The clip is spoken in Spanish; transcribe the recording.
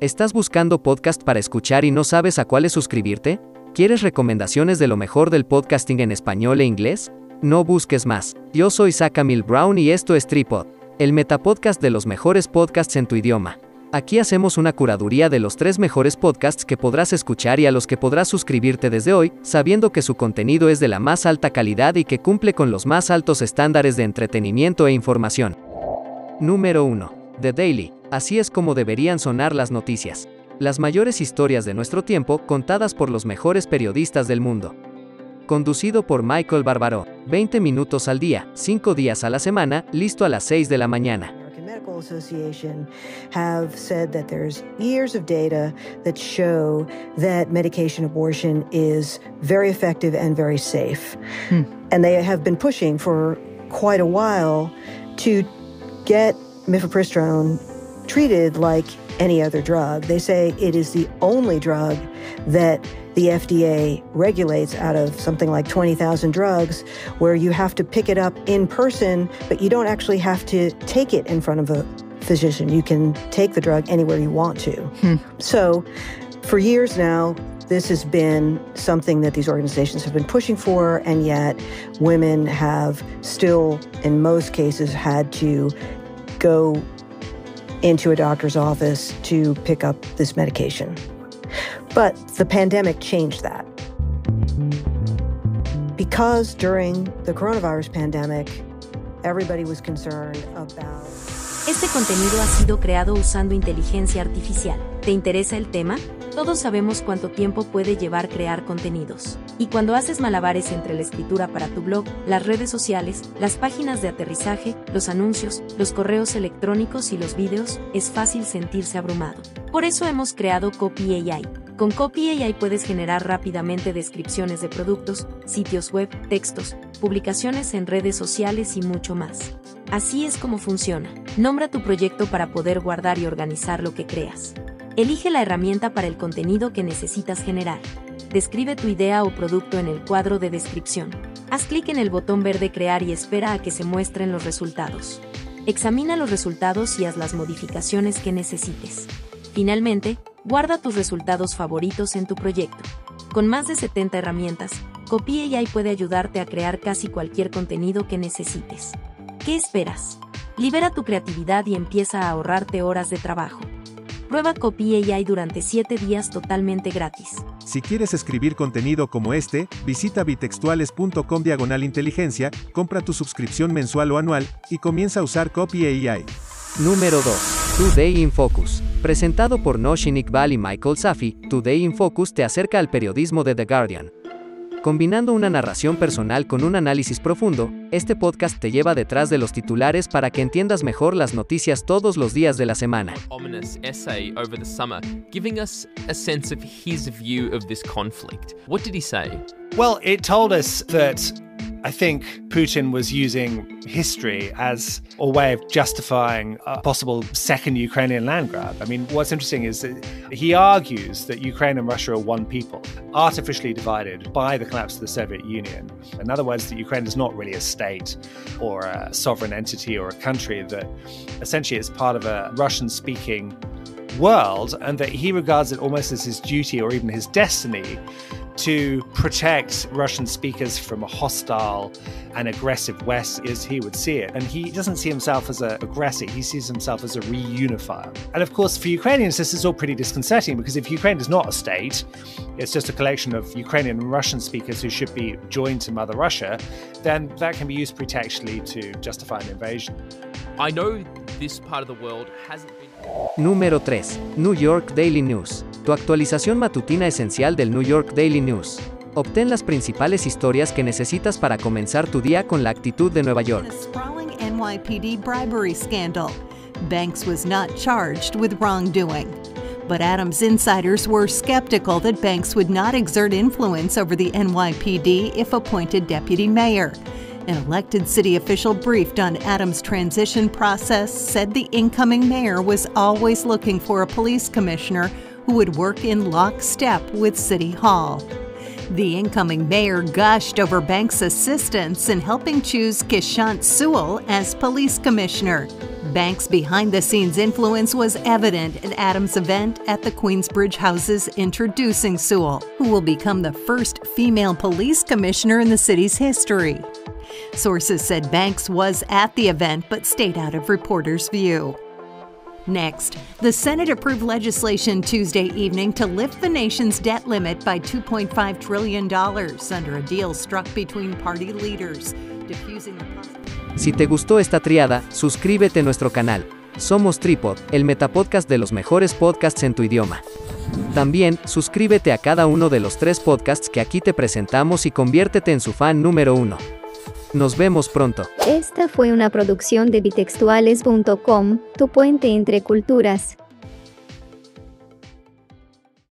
¿Estás buscando podcast para escuchar y no sabes a cuáles suscribirte? ¿Quieres recomendaciones de lo mejor del podcasting en español e inglés? No busques más. Yo soy Mil Brown y esto es Tripod, el metapodcast de los mejores podcasts en tu idioma. Aquí hacemos una curaduría de los tres mejores podcasts que podrás escuchar y a los que podrás suscribirte desde hoy, sabiendo que su contenido es de la más alta calidad y que cumple con los más altos estándares de entretenimiento e información. Número 1. The Daily. Así es como deberían sonar las noticias. Las mayores historias de nuestro tiempo contadas por los mejores periodistas del mundo. Conducido por Michael Barbaro. 20 minutos al día, 5 días a la semana, listo a las 6 de la mañana. Medical Association have said that there's years of data that show that medication abortion is very effective and very safe. Hmm. And they have been pushing for quite a while to get mifepristone treated like any other drug. They say it is the only drug that the FDA regulates out of something like 20,000 drugs where you have to pick it up in person, but you don't actually have to take it in front of a physician. You can take the drug anywhere you want to. Hmm. So for years now, this has been something that these organizations have been pushing for, and yet women have still, in most cases, had to go into a doctor's office to pick up this medication. But the pandemic changed that. Because during the coronavirus pandemic, everybody was concerned about. Este contenido ha sido creado usando inteligencia artificial. ¿Te interesa el tema? Todos sabemos cuánto tiempo puede llevar crear contenidos. Y cuando haces malabares entre la escritura para tu blog, las redes sociales, las páginas de aterrizaje, los anuncios, los correos electrónicos y los vídeos, es fácil sentirse abrumado. Por eso hemos creado Copy AI. Con Copy AI puedes generar rápidamente descripciones de productos, sitios web, textos, publicaciones en redes sociales y mucho más. Así es como funciona. Nombra tu proyecto para poder guardar y organizar lo que creas. Elige la herramienta para el contenido que necesitas generar. Describe tu idea o producto en el cuadro de descripción. Haz clic en el botón verde Crear y espera a que se muestren los resultados. Examina los resultados y haz las modificaciones que necesites. Finalmente, guarda tus resultados favoritos en tu proyecto. Con más de 70 herramientas, Copy AI puede ayudarte a crear casi cualquier contenido que necesites. ¿Qué esperas? Libera tu creatividad y empieza a ahorrarte horas de trabajo. Prueba Copy AI durante 7 días totalmente gratis. Si quieres escribir contenido como este, visita bitextuales.com diagonal inteligencia, compra tu suscripción mensual o anual, y comienza a usar Copy AI. Número 2. Today in Focus. Presentado por Notion Iqbal y Michael Safi, Today in Focus te acerca al periodismo de The Guardian. Combinando una narración personal con un análisis profundo, este podcast te lleva detrás de los titulares para que entiendas mejor las noticias todos los días de la semana. Ominous essay over the summer, giving us a sense of his view of this conflict. What did he say? Well, it told us that I think Putin was using history as a way of justifying a possible second Ukrainian land grab. I mean, what's interesting is that he argues that Ukraine and Russia are one people, artificially divided by the collapse of the Soviet Union. In other words, that Ukraine is not really a state or a sovereign entity or a country, that essentially it's part of a Russian speaking world, and that he regards it almost as his duty or even his destiny to protect Russian speakers from a hostile and aggressive West as he would see it. And he doesn't see himself as an aggressor, he sees himself as a reunifier. And of course, for Ukrainians, this is all pretty disconcerting because if Ukraine is not a state, it's just a collection of Ukrainian and Russian speakers who should be joined to Mother Russia, then that can be used pretextually to justify an invasion. I know this part of the world hasn't been. Número 3. New York Daily News. Tu actualización matutina esencial del New York Daily News. Obtén las principales historias que necesitas para comenzar tu día con la actitud de Nueva York. NYPD bribery scandal. Banks was not charged with wrongdoing. But Adams insiders were skeptical that Banks would not exert influence over the NYPD if appointed deputy mayor. An elected city official briefed on Adams' transition process said the incoming mayor was always looking for a police commissioner who would work in lockstep with City Hall. The incoming mayor gushed over Banks' assistance in helping choose Kishant Sewell as police commissioner. Banks' behind the scenes influence was evident at Adams' event at the Queensbridge Houses introducing Sewell, who will become the first female police commissioner in the city's history. Sources said Banks was at the event but stayed out of reporters' view. Next, the Senate approved legislation Tuesday evening to lift the nation's debt limit by $2.5 trillion under a deal struck between party leaders, diffusing the Si te gustó esta triada, suscríbete a nuestro canal. Somos Tripod, el metapodcast de los mejores podcasts en tu idioma. También, suscríbete a cada uno de los tres podcasts que aquí te presentamos y conviértete en su fan número uno. Nos vemos pronto. Esta fue una producción de bitextuales.com, tu puente entre culturas.